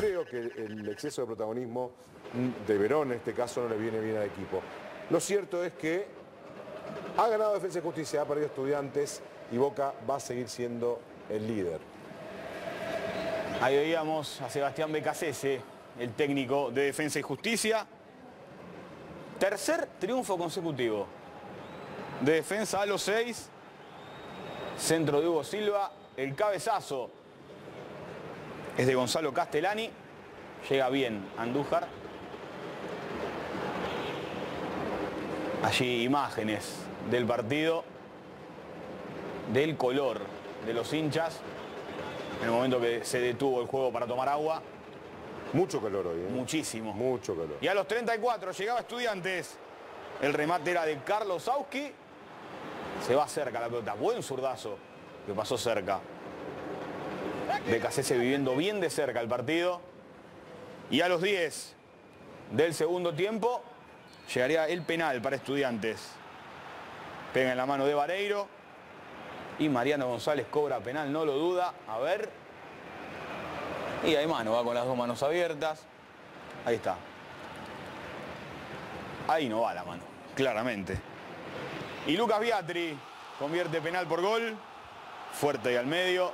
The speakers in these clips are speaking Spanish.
creo que el exceso de protagonismo de Verón en este caso no le viene bien al equipo. Lo cierto es que ha ganado Defensa y Justicia, ha perdido estudiantes y Boca va a seguir siendo el líder. Ahí veíamos a Sebastián Becasese, el técnico de Defensa y Justicia. Tercer triunfo consecutivo. De defensa a los seis. Centro de Hugo Silva. El cabezazo es de Gonzalo Castellani. Llega bien Andújar. Allí imágenes del partido, del color de los hinchas, en el momento que se detuvo el juego para tomar agua. Mucho calor hoy, ¿eh? Muchísimo. Mucho calor. Y a los 34 llegaba Estudiantes. El remate era de Carlos Sauski. Se va cerca la pelota. Buen zurdazo que pasó cerca. Becasese viviendo bien de cerca el partido. Y a los 10 del segundo tiempo llegaría el penal para Estudiantes. Pega en la mano de Vareiro. Y Mariano González cobra penal, no lo duda. A ver. Y hay mano, va con las dos manos abiertas. Ahí está. Ahí no va la mano, claramente. Y Lucas Biatri convierte penal por gol. Fuerte y al medio.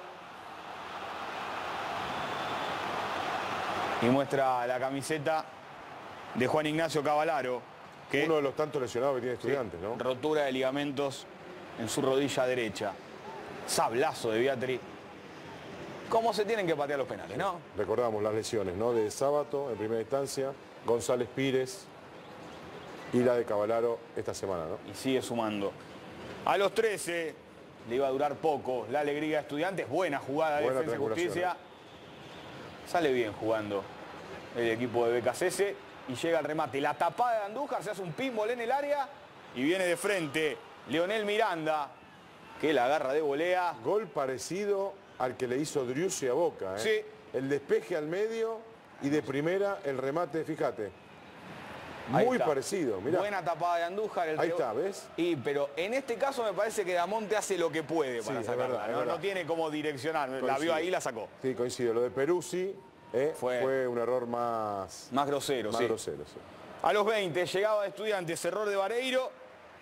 Y muestra la camiseta de Juan Ignacio Cavalaro. Que Uno de los tantos lesionados que tiene estudiantes, ¿no? Rotura de ligamentos en su rodilla derecha. Sablazo de Beatri. ¿Cómo se tienen que patear los penales, no? Recordamos las lesiones, ¿no? De Sábato en primera instancia, González Pires y la de Cavalaro esta semana, ¿no? Y sigue sumando. A los 13 le iba a durar poco la alegría de estudiantes. Buena jugada de Buena Defensa y Justicia. Sale bien jugando el equipo de BKCS y llega el remate. La tapada de Andújar, se hace un pinball en el área y viene de frente Leonel Miranda, que la agarra de volea. Gol parecido al que le hizo Driussi a Boca, ¿eh? Sí. El despeje al medio y de primera el remate, fíjate. Ahí Muy está. parecido, mirá. Buena tapada de Andújar. el Ahí está, ¿ves? Y, pero en este caso me parece que Damonte hace lo que puede para Sí, es sacarla. es ¿no? verdad. No tiene como direccionar. La vio ahí y la sacó. Sí, coincido. Lo de Peruzzi ¿eh? Fue- fue... un error más, Más grosero, más sí. grosero. sí. A los 20 llegaba Estudiantes, error de Vareiro,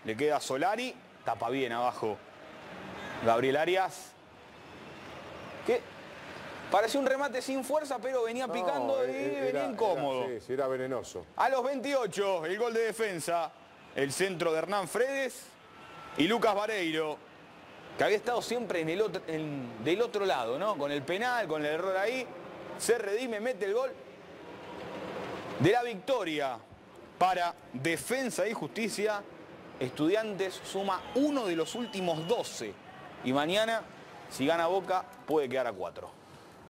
le queda Solari, tapa bien abajo Gabriel Arias, parecía un remate sin fuerza, pero venía picando No, y e- venía era- incómodo. era- sí, sí, era venenoso. A los 28, el gol de defensa, el centro de Hernán Fredes y Lucas Vareiro, que había estado siempre en el otro, en- del otro lado, ¿no? Con el penal, con el error ahí, se redime, mete el gol de la victoria para Defensa y Justicia. Estudiantes suma uno de los últimos 12 y mañana, si gana Boca, puede quedar a cuatro.